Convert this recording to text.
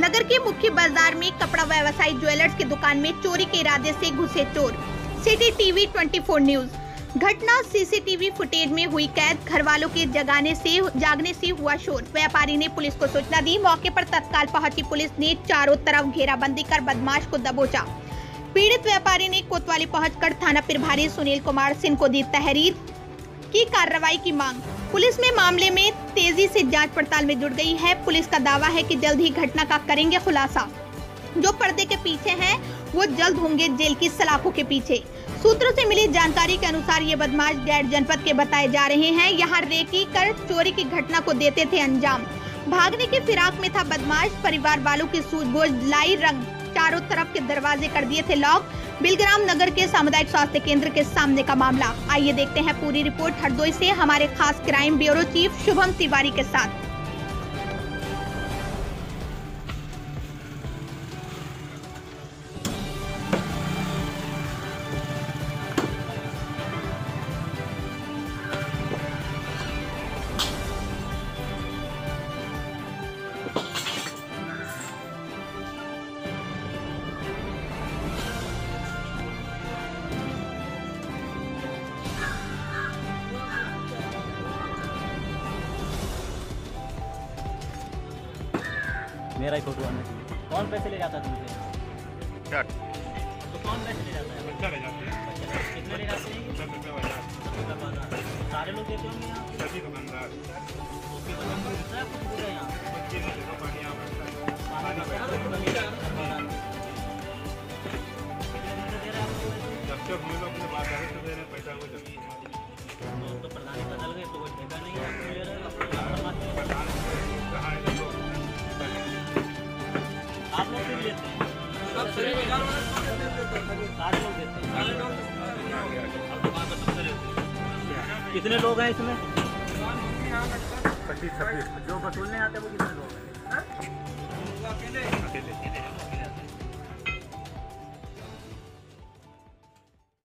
बाज़ार में कपड़ा व्यवसायी ज्वेलर्स की दुकान में चोरी के इरादे से घुसे चोर। City TV 24 news. घटना सीसीटीवी फुटेज में हुई कैद। घर वालों के जगाने से, जागने से हुआ शोर। व्यापारी ने पुलिस को सूचना दी। मौके पर तत्काल पहुँची पुलिस ने चारों तरफ़ घेराबंदी कर बदमाश को दबोचा। पीड़ित व्यापारी ने कोतवाली पहुंचकर थाना प्रभारी सुनील कुमार सिंह को दी तहरीर की कार्रवाई की मांग। पुलिस में मामले में तेज़ी से जाँच पड़ताल में जुट गई है। पुलिस का दावा है कि जल्द ही घटना का करेंगे खुलासा। जो पर्दे के पीछे हैं, वो जल्द होंगे जेल की सलाखों के पीछे। सूत्रों से मिली जानकारी के अनुसार ये बदमाश गैर जनपद के बताए जा रहे हैं। यहाँ रेकी कर चोरी की घटना को देते थे अंजाम। भागने की फिराक में था बदमाश। परिवार वालों की सूझबूझ, लाई रंग चारों तरफ़ के दरवाजे कर दिए थे लॉक बिलग्राम नगर के सामुदायिक स्वास्थ्य केंद्र के सामने का मामला। आइए देखते हैं पूरी रिपोर्ट हरदोई से हमारे खास crime bureau chief Shubham Tiwari के साथ। मेरा ही फ़ोटो आना चाहिए। कौन पैसे ले जाता है तुमसे? क्या? तो कौन पैसे ले जाता है? बच्चा ले जाते हैं। कितने ले जाते हैं? दस रुपये बाज़ार दस रुपये बाज़ार सारे लोग देते होंगे यहाँ? सभी दुकानदार पूरा यहाँ? बच्चे नहीं देखो पानी यहाँ पड़ता है। पानी कितने लोग हैं इसमें? पच्चीस छब्बीस। जो वसूलने आते हैं वो कितने लोग हैं? अकेले